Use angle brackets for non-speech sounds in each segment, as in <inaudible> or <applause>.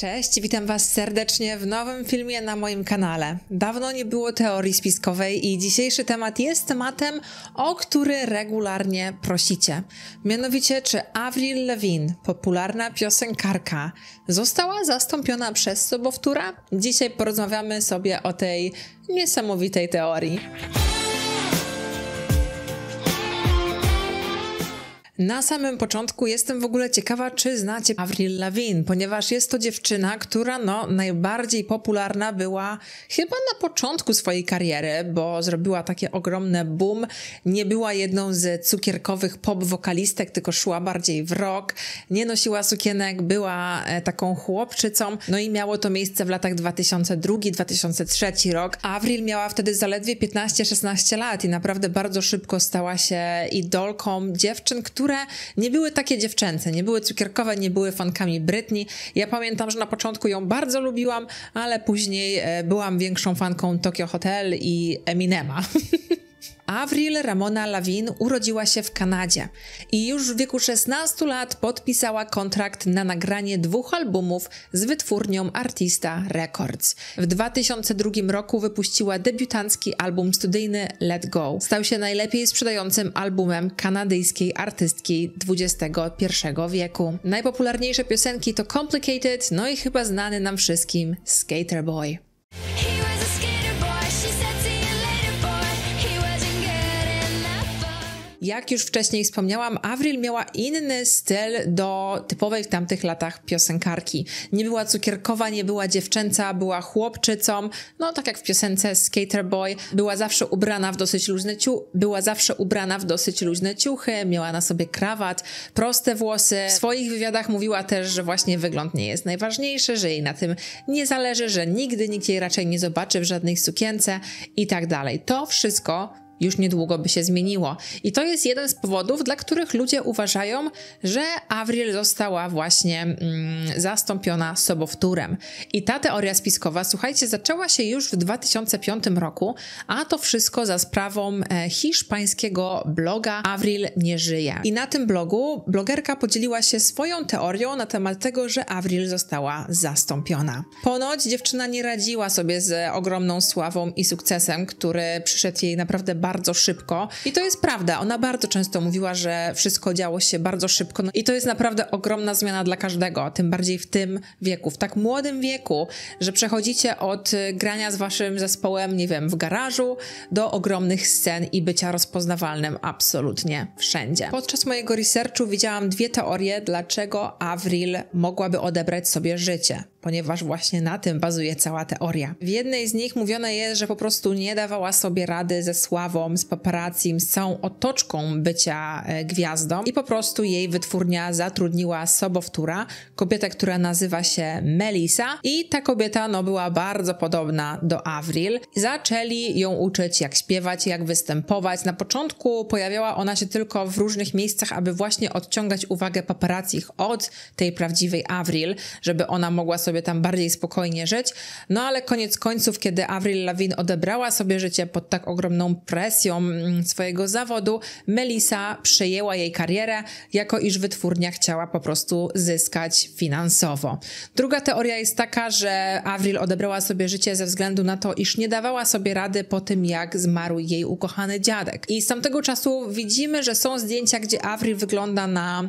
Cześć, witam Was serdecznie w nowym filmie na moim kanale. Dawno nie było teorii spiskowej i dzisiejszy temat jest tematem, o który regularnie prosicie. Mianowicie, czy Avril Lavigne, popularna piosenkarka, została zastąpiona przez sobowtóra? Dzisiaj porozmawiamy sobie o tej niesamowitej teorii. Na samym początku jestem w ogóle ciekawa, czy znacie Avril Lavigne, ponieważ jest to dziewczyna, która no, najbardziej popularna była chyba na początku swojej kariery, bo zrobiła takie ogromne boom. Nie była jedną z cukierkowych pop wokalistek, tylko szła bardziej w rock. Nie nosiła sukienek, była e, taką chłopczycą. No i miało to miejsce w latach 2002-2003 rok. Avril miała wtedy zaledwie 15-16 lat i naprawdę bardzo szybko stała się idolką dziewczyn, które które nie były takie dziewczęce, nie były cukierkowe, nie były fankami Britney. Ja pamiętam, że na początku ją bardzo lubiłam, ale później e, byłam większą fanką Tokyo Hotel i Eminema. <laughs> Avril Ramona Lavigne urodziła się w Kanadzie i już w wieku 16 lat podpisała kontrakt na nagranie dwóch albumów z wytwórnią Artista Records. W 2002 roku wypuściła debiutancki album studyjny Let Go. Stał się najlepiej sprzedającym albumem kanadyjskiej artystki XXI wieku. Najpopularniejsze piosenki to Complicated, no i chyba znany nam wszystkim Skater Boy. Jak już wcześniej wspomniałam, Avril miała inny styl do typowej w tamtych latach piosenkarki. Nie była cukierkowa, nie była dziewczęca, była chłopczycą. No tak jak w piosence Skater Boy, była zawsze ubrana w dosyć luźne ciuchy, była zawsze ubrana w dosyć luźne ciuchy, miała na sobie krawat, proste włosy. W swoich wywiadach mówiła też, że właśnie wygląd nie jest najważniejszy, że jej na tym nie zależy, że nigdy nikt jej raczej nie zobaczy w żadnej sukience i tak dalej. To wszystko już niedługo by się zmieniło. I to jest jeden z powodów, dla których ludzie uważają, że Avril została właśnie mm, zastąpiona sobowtórem. I ta teoria spiskowa, słuchajcie, zaczęła się już w 2005 roku, a to wszystko za sprawą e, hiszpańskiego bloga Avril nie żyje. I na tym blogu blogerka podzieliła się swoją teorią na temat tego, że Avril została zastąpiona. Ponoć dziewczyna nie radziła sobie z ogromną sławą i sukcesem, który przyszedł jej naprawdę bardzo bardzo szybko. I to jest prawda. Ona bardzo często mówiła, że wszystko działo się bardzo szybko. No I to jest naprawdę ogromna zmiana dla każdego, tym bardziej w tym wieku, w tak młodym wieku, że przechodzicie od grania z waszym zespołem, nie wiem, w garażu do ogromnych scen i bycia rozpoznawalnym absolutnie wszędzie. Podczas mojego researchu widziałam dwie teorie, dlaczego Avril mogłaby odebrać sobie życie ponieważ właśnie na tym bazuje cała teoria. W jednej z nich mówione jest, że po prostu nie dawała sobie rady ze sławą, z paparazzi, z całą otoczką bycia e, gwiazdą i po prostu jej wytwórnia zatrudniła sobowtóra, kobietę, która nazywa się Melissa i ta kobieta no, była bardzo podobna do Avril. Zaczęli ją uczyć jak śpiewać, jak występować. Na początku pojawiała ona się tylko w różnych miejscach, aby właśnie odciągać uwagę paparazzi od tej prawdziwej Avril, żeby ona mogła sobie sobie tam bardziej spokojnie żyć. No ale koniec końców, kiedy Avril Lavigne odebrała sobie życie pod tak ogromną presją mm, swojego zawodu, Melissa przejęła jej karierę, jako iż wytwórnia chciała po prostu zyskać finansowo. Druga teoria jest taka, że Avril odebrała sobie życie ze względu na to, iż nie dawała sobie rady po tym, jak zmarł jej ukochany dziadek. I z tamtego czasu widzimy, że są zdjęcia, gdzie Avril wygląda na,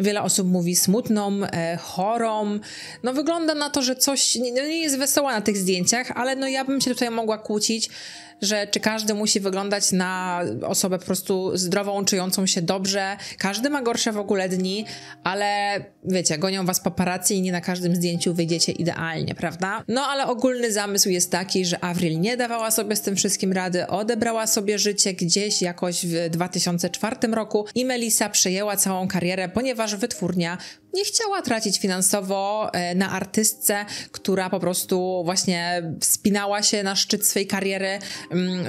wiele osób mówi, smutną, e, chorą. No wygląda na to, że coś nie, no nie jest wesoła na tych zdjęciach, ale no ja bym się tutaj mogła kłócić, że czy każdy musi wyglądać na osobę po prostu zdrową, czującą się dobrze. Każdy ma gorsze w ogóle dni, ale wiecie, gonią was paparazzi i nie na każdym zdjęciu wyjdziecie idealnie, prawda? No ale ogólny zamysł jest taki, że Avril nie dawała sobie z tym wszystkim rady, odebrała sobie życie gdzieś jakoś w 2004 roku i Melissa przejęła całą karierę, ponieważ wytwórnia nie chciała tracić finansowo e, na artystce, która po prostu właśnie wspinała się na szczyt swojej kariery,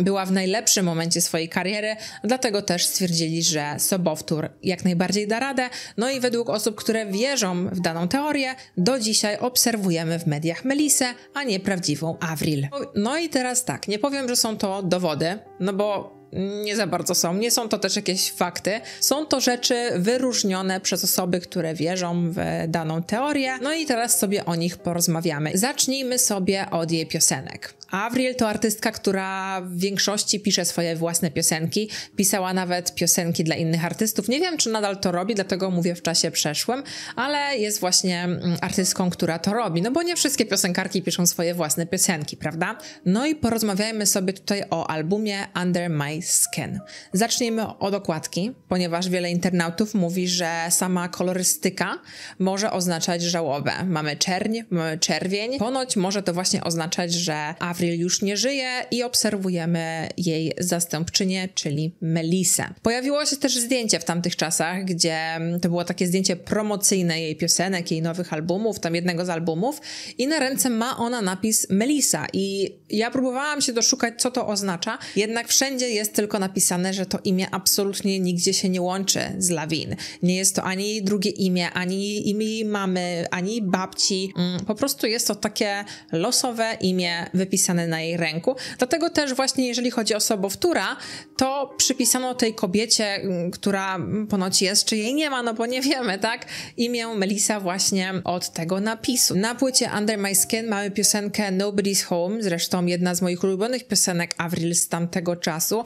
była w najlepszym momencie swojej kariery, dlatego też stwierdzili, że sobowtór jak najbardziej da radę. No i według osób, które wierzą w daną teorię, do dzisiaj obserwujemy w mediach Melisę, a nie prawdziwą Avril. No i teraz tak, nie powiem, że są to dowody, no bo Nie za bardzo są. Nie są to też jakieś fakty. Są to rzeczy wyróżnione przez osoby, które wierzą w daną teorię. No i teraz sobie o nich porozmawiamy. Zacznijmy sobie od jej piosenek. Avril to artystka, która w większości pisze swoje własne piosenki. Pisała nawet piosenki dla innych artystów. Nie wiem, czy nadal to robi, dlatego mówię w czasie przeszłym, ale jest właśnie mm, artystką, która to robi. No bo nie wszystkie piosenkarki piszą swoje własne piosenki, prawda? No i porozmawiajmy sobie tutaj o albumie Under My Skin. Zacznijmy od okładki, ponieważ wiele internautów mówi, że sama kolorystyka może oznaczać żałobę. Mamy czerń, mamy czerwień. Ponoć może to właśnie oznaczać, że Avril już nie żyje i obserwujemy jej zastępczynię, czyli Melisę. Pojawiło się też zdjęcie w tamtych czasach, gdzie to było takie zdjęcie promocyjne jej piosenek, jej nowych albumów, tam jednego z albumów i na ręce ma ona napis Melisa i ja próbowałam się doszukać, co to oznacza, jednak wszędzie jest tylko napisane, że to imię absolutnie nigdzie się nie łączy z Lawin. Nie jest to ani jej drugie imię, ani imię jej mamy, ani babci. Mm, po prostu jest to takie losowe imię wypisane na jej ręku. Dlatego też właśnie jeżeli chodzi o sobowtóra, to przypisano tej kobiecie, mm, która ponoć jest, czy jej nie ma, no bo nie wiemy, tak? Imię Melisa właśnie od tego napisu. Na płycie Under My Skin mamy piosenkę Nobody's Home, zresztą jedna z moich ulubionych piosenek Avril z tamtego czasu.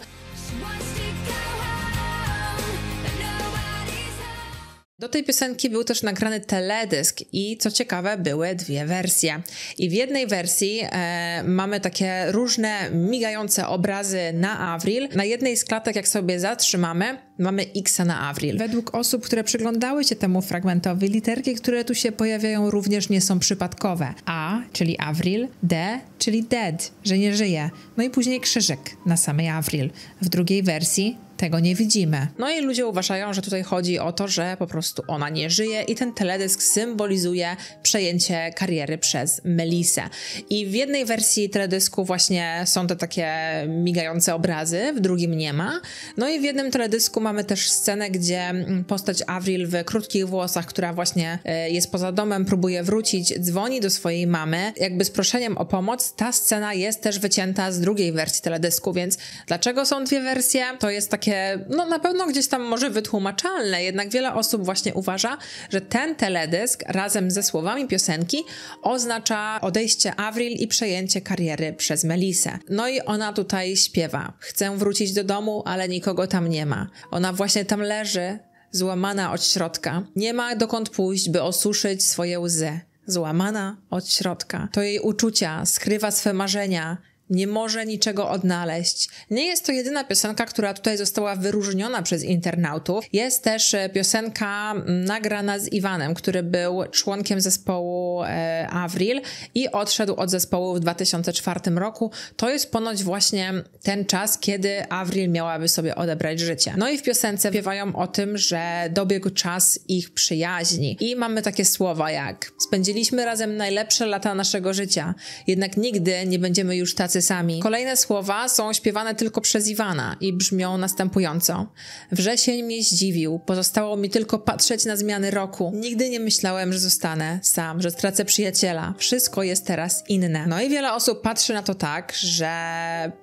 Do tej piosenki był też nagrany teledysk i co ciekawe były dwie wersje. I w jednej wersji e, mamy takie różne migające obrazy na Avril. Na jednej z klatek jak sobie zatrzymamy mamy X na Avril. Według osób, które przyglądały się temu fragmentowi, literki, które tu się pojawiają również nie są przypadkowe. A, czyli Avril, D, czyli dead, że nie żyje. No i później krzyżyk na samej Avril. W drugiej wersji tego nie widzimy. No i ludzie uważają, że tutaj chodzi o to, że po prostu ona nie żyje i ten teledysk symbolizuje przejęcie kariery przez Melisę. I w jednej wersji teledysku właśnie są te takie migające obrazy, w drugim nie ma. No i w jednym teledysku mamy też scenę, gdzie postać Avril w krótkich włosach, która właśnie e, jest poza domem, próbuje wrócić, dzwoni do swojej mamy, jakby z proszeniem o pomoc. Ta scena jest też wycięta z drugiej wersji teledysku, więc dlaczego są dwie wersje? To jest takie, no na pewno gdzieś tam może wytłumaczalne, jednak wiele osób właśnie uważa, że ten teledysk razem ze słowami piosenki oznacza odejście Avril i przejęcie kariery przez Melisę. No i ona tutaj śpiewa. Chcę wrócić do domu, ale nikogo tam nie ma. Ona właśnie tam leży, złamana od środka. Nie ma dokąd pójść, by osuszyć swoje łzy. Złamana od środka. To jej uczucia, skrywa swe marzenia, nie może niczego odnaleźć. Nie jest to jedyna piosenka, która tutaj została wyróżniona przez internautów. Jest też e, piosenka nagrana z Iwanem, który był członkiem zespołu e, Avril i odszedł od zespołu w 2004 roku. To jest ponoć właśnie ten czas, kiedy Avril miałaby sobie odebrać życie. No i w piosence śpiewają o tym, że dobiegł czas ich przyjaźni. I mamy takie słowa jak spędziliśmy razem najlepsze lata naszego życia, jednak nigdy nie będziemy już tacy Kolejne słowa są śpiewane tylko przez Iwana i brzmią następująco. Wrzesień mnie zdziwił, pozostało mi tylko patrzeć na zmiany roku. Nigdy nie myślałem, że zostanę sam, że stracę przyjaciela. Wszystko jest teraz inne. No i wiele osób patrzy na to tak, że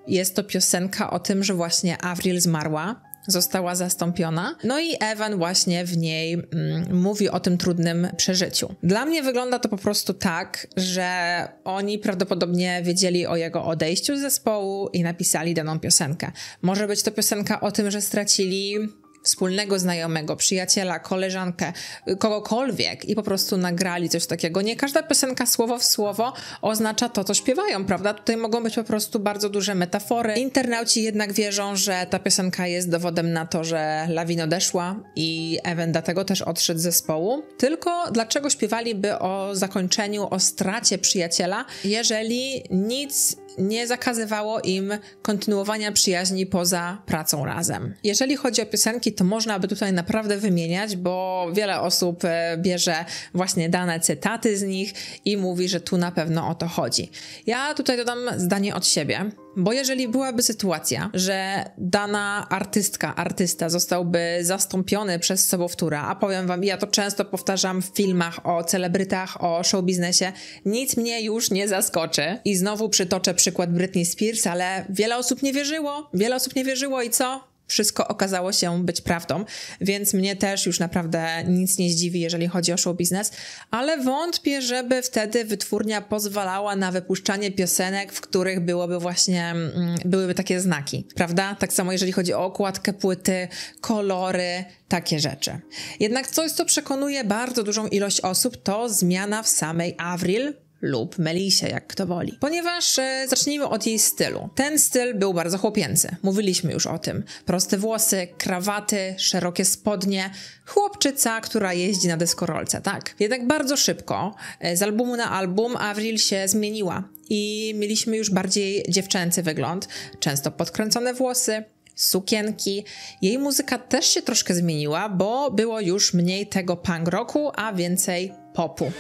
jest to piosenka o tym, że właśnie Avril zmarła została zastąpiona. No i Evan właśnie w niej mm, mówi o tym trudnym przeżyciu. Dla mnie wygląda to po prostu tak, że oni prawdopodobnie wiedzieli o jego odejściu z zespołu i napisali daną piosenkę. Może być to piosenka o tym, że stracili wspólnego znajomego, przyjaciela, koleżankę, kogokolwiek i po prostu nagrali coś takiego. Nie każda piosenka słowo w słowo oznacza to, co śpiewają, prawda? Tutaj mogą być po prostu bardzo duże metafory. Internauci jednak wierzą, że ta piosenka jest dowodem na to, że lawina odeszła i Evan dlatego też odszedł z zespołu. Tylko dlaczego śpiewaliby o zakończeniu, o stracie przyjaciela, jeżeli nic nie zakazywało im kontynuowania przyjaźni poza pracą razem. Jeżeli chodzi o piosenki to można by tutaj naprawdę wymieniać, bo wiele osób e, bierze właśnie dane cytaty z nich i mówi, że tu na pewno o to chodzi. Ja tutaj dodam zdanie od siebie. Bo jeżeli byłaby sytuacja, że dana artystka, artysta zostałby zastąpiony przez sobowtóra, a powiem wam, ja to często powtarzam w filmach o celebrytach, o showbiznesie, nic mnie już nie zaskoczy. I znowu przytoczę przykład Britney Spears, ale wiele osób nie wierzyło, wiele osób nie wierzyło i co? Wszystko okazało się być prawdą, więc mnie też już naprawdę nic nie zdziwi, jeżeli chodzi o show biznes, ale wątpię, żeby wtedy wytwórnia pozwalała na wypuszczanie piosenek, w których byłoby właśnie, mm, byłyby takie znaki, prawda? Tak samo jeżeli chodzi o okładkę płyty, kolory, takie rzeczy. Jednak coś, co przekonuje bardzo dużą ilość osób, to zmiana w samej Avril, lub Melisie, jak kto woli. Ponieważ e, zacznijmy od jej stylu. Ten styl był bardzo chłopięcy. Mówiliśmy już o tym. Proste włosy, krawaty, szerokie spodnie. Chłopczyca, która jeździ na deskorolce, tak? Jednak bardzo szybko, e, z albumu na album, Avril się zmieniła i mieliśmy już bardziej dziewczęcy wygląd. Często podkręcone włosy, sukienki. Jej muzyka też się troszkę zmieniła, bo było już mniej tego punk rocku, a więcej popu.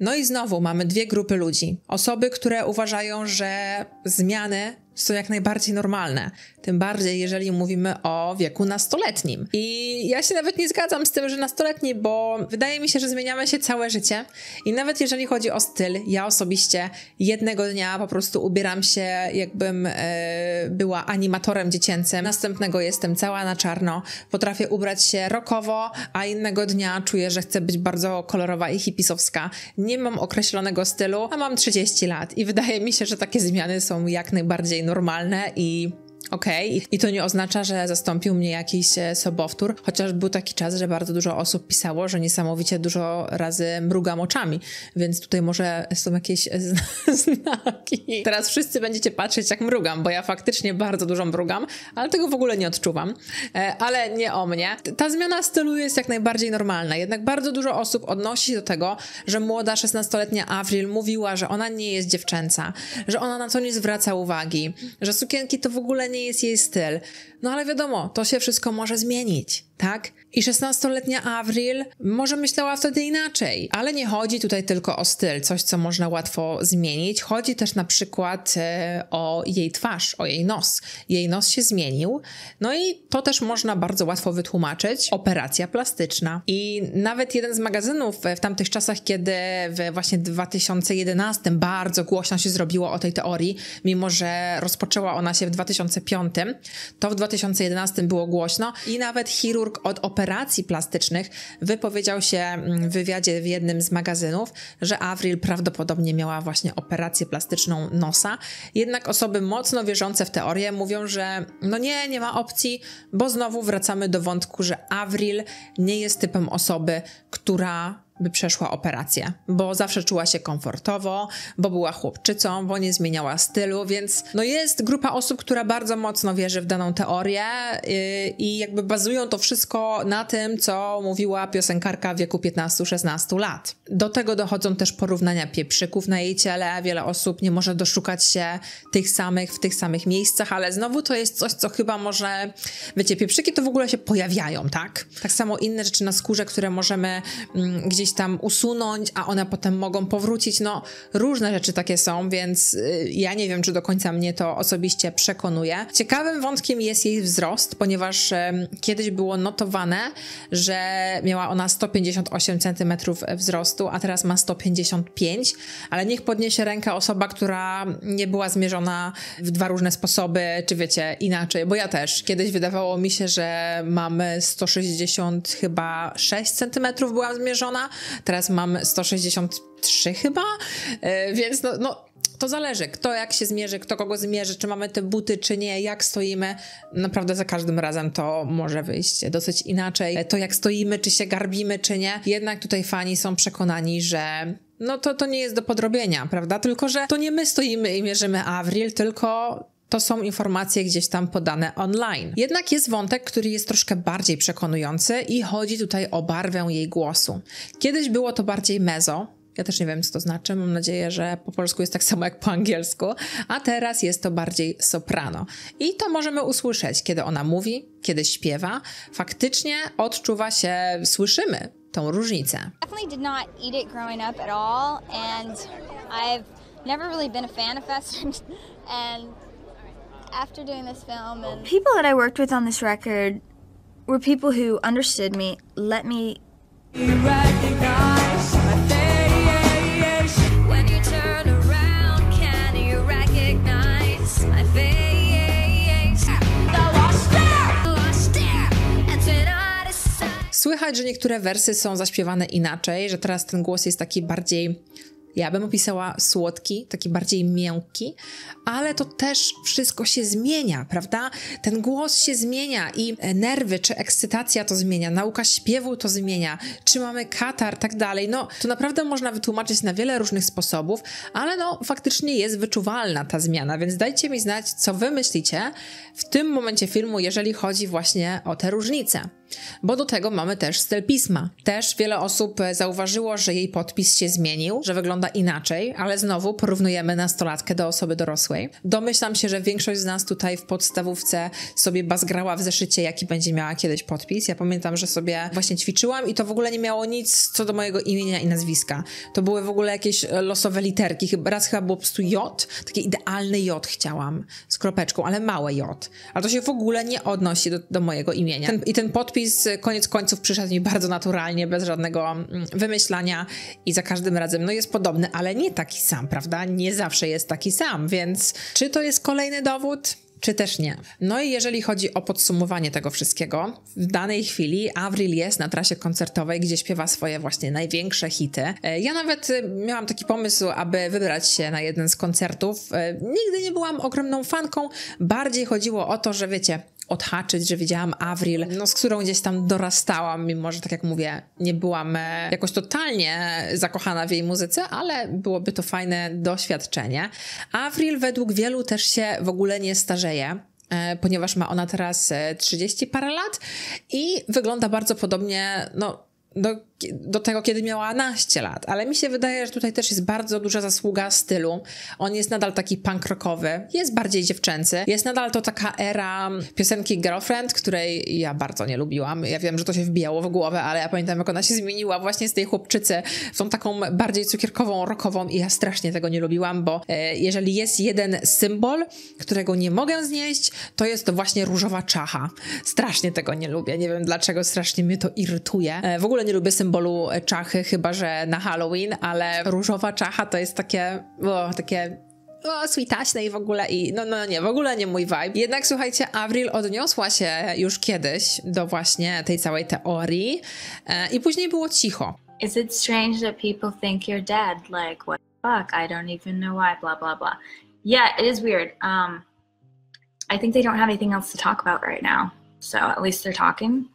No i znowu mamy dwie grupy ludzi. Osoby, które uważają, że zmiany są jak najbardziej normalne. Tym bardziej, jeżeli mówimy o wieku nastoletnim. I ja się nawet nie zgadzam z tym, że nastoletni, bo wydaje mi się, że zmieniamy się całe życie. I nawet jeżeli chodzi o styl, ja osobiście jednego dnia po prostu ubieram się, jakbym e, była animatorem dziecięcym. Następnego jestem cała na czarno. Potrafię ubrać się rockowo, a innego dnia czuję, że chcę być bardzo kolorowa i hipisowska. Nie mam określonego stylu, a mam 30 lat. I wydaje mi się, że takie zmiany są jak najbardziej normalne i Okej, okay. i to nie oznacza, że zastąpił mnie jakiś e, sobowtór, chociaż był taki czas, że bardzo dużo osób pisało, że niesamowicie dużo razy mrugam oczami, więc tutaj może są jakieś <laughs> znaki. Teraz wszyscy będziecie patrzeć, jak mrugam, bo ja faktycznie bardzo dużo mrugam, ale tego w ogóle nie odczuwam. E, ale nie o mnie. Ta zmiana stylu jest jak najbardziej normalna, jednak bardzo dużo osób odnosi się do tego, że młoda 16-letnia Avril mówiła, że ona nie jest dziewczęca, że ona na to nie zwraca uwagi, że sukienki to w ogóle nie jest jej styl. No ale wiadomo, to się wszystko może zmienić, tak? I 16-letnia Avril może myślała wtedy inaczej, ale nie chodzi tutaj tylko o styl, coś co można łatwo zmienić. Chodzi też na przykład e, o jej twarz, o jej nos. Jej nos się zmienił, no i to też można bardzo łatwo wytłumaczyć. Operacja plastyczna. I nawet jeden z magazynów w tamtych czasach, kiedy w właśnie 2011 bardzo głośno się zrobiło o tej teorii, mimo że rozpoczęła ona się w 2005, to w 2011 było głośno i nawet chirurg od operacji plastycznych wypowiedział się mm, w wywiadzie w jednym z magazynów, że Avril prawdopodobnie miała właśnie operację plastyczną nosa. Jednak osoby mocno wierzące w teorię mówią, że no nie, nie ma opcji, bo znowu wracamy do wątku, że Avril nie jest typem osoby, która by przeszła operację, bo zawsze czuła się komfortowo, bo była chłopczycą, bo nie zmieniała stylu, więc no jest grupa osób, która bardzo mocno wierzy w daną teorię yy, i jakby bazują to wszystko na tym, co mówiła piosenkarka w wieku 15-16 lat. Do tego dochodzą też porównania pieprzyków na jej ciele. Wiele osób nie może doszukać się tych samych w tych samych miejscach, ale znowu to jest coś, co chyba może, wiecie, pieprzyki to w ogóle się pojawiają, tak? Tak samo inne rzeczy na skórze, które możemy mm, gdzieś gdzieś tam usunąć, a one potem mogą powrócić. No, różne rzeczy takie są, więc y, ja nie wiem, czy do końca mnie to osobiście przekonuje. Ciekawym wątkiem jest jej wzrost, ponieważ kiedyś było notowane, że miała ona 158 cm wzrostu, a teraz ma 155, ale niech podniesie rękę osoba, która nie była zmierzona w dwa różne sposoby, czy wiecie, inaczej, bo ja też. Kiedyś wydawało mi się, że mamy 160 chyba 6 cm byłam zmierzona, teraz mam 163 chyba, e, więc no, no to zależy, kto jak się zmierzy, kto kogo zmierzy, czy mamy te buty, czy nie, jak stoimy. Naprawdę za każdym razem to może wyjść dosyć inaczej. To jak stoimy, czy się garbimy, czy nie. Jednak tutaj fani są przekonani, że no to, to nie jest do podrobienia, prawda? Tylko, że to nie my stoimy i mierzymy Avril, tylko to są informacje gdzieś tam podane online. Jednak jest wątek, który jest troszkę bardziej przekonujący i chodzi tutaj o barwę jej głosu. Kiedyś było to bardziej mezo, Ja też nie wiem, co to znaczy. Mam nadzieję, że po polsku jest tak samo jak po angielsku. A teraz jest to bardziej soprano. I to możemy usłyszeć, kiedy ona mówi, kiedy śpiewa. Faktycznie odczuwa się, słyszymy tą różnicę. Never really been a fan of <laughs> and after doing this film, and People that I worked with on this record were people who understood me, let me When you turn around, can you recognize my face? I lost it, lost it, and then I decided. Słychać, że niektóre wersy są zaśpiewane inaczej, że teraz ten głos jest taki bardziej, ja bym opisała słodki, taki bardziej miękki, ale to też wszystko się zmienia, prawda? Ten głos się zmienia i nerwy czy ekscytacja to zmienia, nauka śpiewu to zmienia, czy mamy katar, tak dalej. No, to naprawdę można wytłumaczyć na wiele różnych sposobów, ale no, faktycznie jest wyczuwalna ta zmiana, więc dajcie mi znać, co wy myślicie w tym momencie filmu, jeżeli chodzi właśnie o te różnice. Bo do tego mamy też styl pisma. Też wiele osób e, zauważyło, że jej podpis się zmienił, że wygląda inaczej, ale znowu porównujemy nastolatkę do osoby dorosłej. Domyślam się, że większość z nas tutaj w podstawówce sobie bazgrała w zeszycie, jaki będzie miała kiedyś podpis. Ja pamiętam, że sobie właśnie ćwiczyłam i to w ogóle nie miało nic co do mojego imienia i nazwiska. To były w ogóle jakieś e, losowe literki. Raz chyba było po prostu J, taki idealny J chciałam z kropeczką, ale małe J. Ale to się w ogóle nie odnosi do, do mojego imienia. Ten, I ten podpis e, koniec końców przyszedł mi bardzo naturalnie, bez żadnego mm, wymyślania i za każdym razem no jest podobny, ale nie taki sam, prawda? Nie zawsze jest taki sam, więc czy to jest kolejny dowód? Czy też nie? No i jeżeli chodzi o podsumowanie tego wszystkiego, w danej chwili Avril jest na trasie koncertowej, gdzie śpiewa swoje właśnie największe hity. E, Ja nawet e, miałam taki pomysł, aby wybrać się na jeden z koncertów. E, Nigdy nie byłam ogromną fanką, bardziej chodziło o to, że wiecie, odhaczyć, że widziałam Avril, no, z którą gdzieś tam dorastałam, mimo że tak jak mówię, nie byłam e, jakoś totalnie zakochana w jej muzyce, ale byłoby to fajne doświadczenie. Avril według wielu też się w ogóle nie starzeje. e, Ponieważ ma ona teraz e, 30 parę lat i wygląda bardzo podobnie, no, do, do tego, kiedy miała naście lat, ale mi się wydaje, że tutaj też jest bardzo duża zasługa stylu. On jest nadal taki punk rockowy, jest bardziej dziewczęcy, jest nadal to taka era piosenki Girlfriend, której ja bardzo nie lubiłam. Ja wiem, że to się wbijało w głowę, ale ja pamiętam, jak ona się zmieniła właśnie z tej chłopczycy w tą taką bardziej cukierkową, rockową i ja strasznie tego nie lubiłam, bo e, jeżeli jest jeden symbol, którego nie mogę znieść, to jest to właśnie różowa czacha. Strasznie tego nie lubię, nie wiem dlaczego, strasznie mnie to irytuje. E, w ogóle nie lubię symbolu czachy, chyba że na Halloween, ale różowa czacha to jest takie, o, takie o, switaśne i w ogóle i no, no nie, w ogóle nie mój vibe. Jednak słuchajcie, Avril odniosła się już kiedyś do właśnie tej całej teorii e, i później było cicho. Is it strange that people think you're dead? Like, what the fuck? I don't even know why, blah, blah, blah. Yeah, it is weird. Um, I think they don't have anything else to talk about right now. So at least they're talking.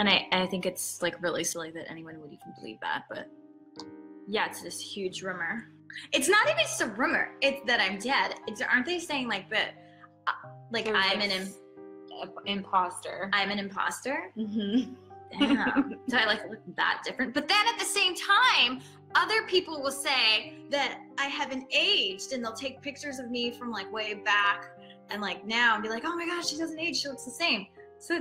And I, I think it's like really silly that anyone would even believe that. But yeah, it's this huge rumor. It's not even just a rumor. It's that I'm dead. It's aren't they saying like that? uh, Like There's, I'm an im- Imposter. I'm an imposter. Mm-hmm. Damn. <laughs> Do I like look that different? But then at the same time, other people will say that I haven't aged, and they'll take pictures of me from like way back and like now and be like, "Oh my gosh, she doesn't age. She looks the same." So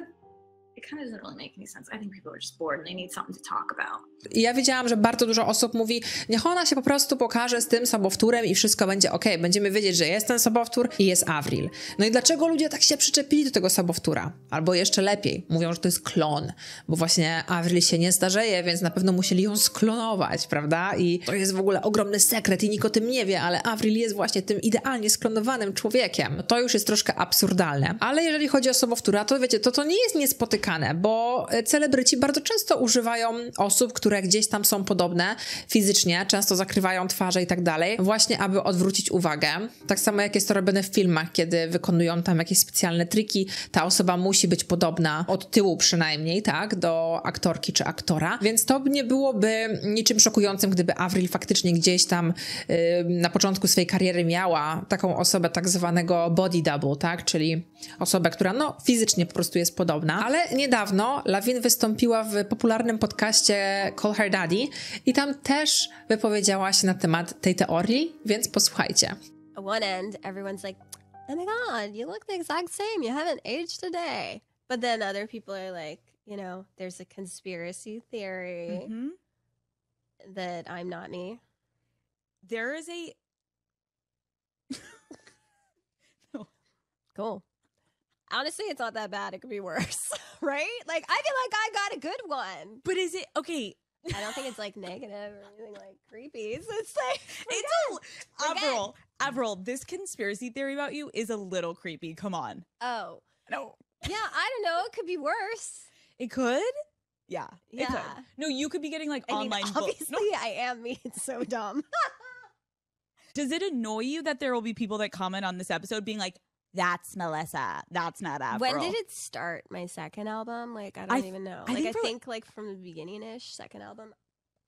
I ja wiedziałam, że bardzo dużo osób mówi, niech ona się po prostu pokaże z tym sobowtórem i wszystko będzie ok. Będziemy wiedzieć, że jest ten sobowtór i jest Avril. No i dlaczego ludzie tak się przyczepili do tego sobowtóra? Albo jeszcze lepiej, mówią, że to jest klon, bo właśnie Avril się nie starzeje, więc na pewno musieli ją sklonować, prawda? I to jest w ogóle ogromny sekret i nikt o tym nie wie, ale Avril jest właśnie tym idealnie sklonowanym człowiekiem. To już jest troszkę absurdalne. Ale jeżeli chodzi o sobowtóra, to wiecie, to to nie jest niespotykane, bo celebryci bardzo często używają osób, które gdzieś tam są podobne fizycznie, często zakrywają twarze i tak dalej, właśnie aby odwrócić uwagę. Tak samo jak jest to robione w filmach, kiedy wykonują tam jakieś specjalne triki, ta osoba musi być podobna od tyłu przynajmniej, tak, do aktorki czy aktora, więc to nie byłoby niczym szokującym, gdyby Avril faktycznie gdzieś tam yy, na początku swojej kariery miała taką osobę tak zwanego body double, tak, czyli osobę, która no fizycznie po prostu jest podobna, ale niedawno Lawin wystąpiła w popularnym podcaście Call Her Daddy i tam też wypowiedziała się na temat tej teorii, więc posłuchajcie. At one end, everyone's like, "Oh my god, you look the exact same. You haven't aged a day." But then other people are like, you know, there's a conspiracy theory Mhm. that I'm not me. There is a Cool. Honestly, it's not that bad. It could be worse, <laughs> right? Like I feel like I got a good one. but is it okay? I don't think it's like <laughs> negative or anything like creepy. So it's like It's a We're. Avril. Avril, this conspiracy theory about you is a little creepy. Come on. oh No. yeah, I don't know. It could be worse. It could? Yeah. It could. Yeah. No, you could be getting like I mean, online obviously, books. No. I am me. It's so dumb. <laughs> Does it annoy you that there will be people that comment on this episode being like, that's Melissa. That's not Avril. When did it start? My second album? Like I don't I even know. I like think I think like from the beginning ish, second album.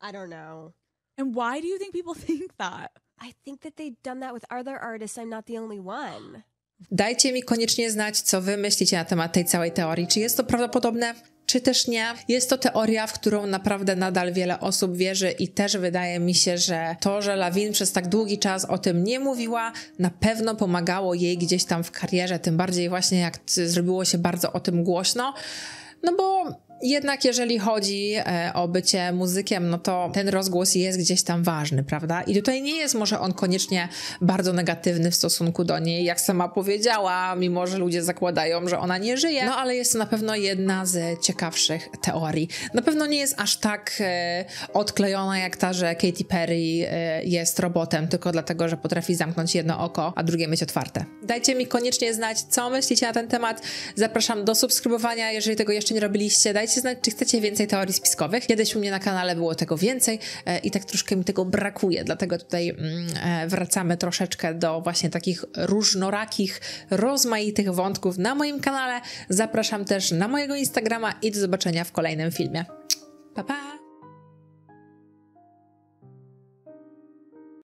I don't know. And why do you think people <laughs> think that? I think that they've done that with other artists. I'm not the only one. Dajcie mi koniecznie znać, co wy myślicie na temat tej całej teorii. Czy jest to prawdopodobne, czy też nie? Jest to teoria, w którą naprawdę nadal wiele osób wierzy i też wydaje mi się, że to, że Lawin przez tak długi czas o tym nie mówiła, na pewno pomagało jej gdzieś tam w karierze, tym bardziej właśnie jak zrobiło się bardzo o tym głośno. No bo jednak jeżeli chodzi e, o bycie muzykiem, no to ten rozgłos jest gdzieś tam ważny, prawda? I tutaj nie jest może on koniecznie bardzo negatywny w stosunku do niej, jak sama powiedziała, mimo że ludzie zakładają, że ona nie żyje. No ale jest to na pewno jedna z ciekawszych teorii. Na pewno nie jest aż tak e, odklejona jak ta, że Katy Perry e, jest robotem tylko dlatego, że potrafi zamknąć jedno oko, a drugie mieć otwarte. Dajcie mi koniecznie znać, co myślicie na ten temat. Zapraszam do subskrybowania, jeżeli tego jeszcze nie robiliście. Dajcie znać, czy chcecie więcej teorii spiskowych. Kiedyś u mnie na kanale było tego więcej e, i tak troszkę mi tego brakuje, dlatego tutaj mm, e, wracamy troszeczkę do właśnie takich różnorakich, rozmaitych wątków na moim kanale. Zapraszam też na mojego Instagrama i do zobaczenia w kolejnym filmie. Pa, pa!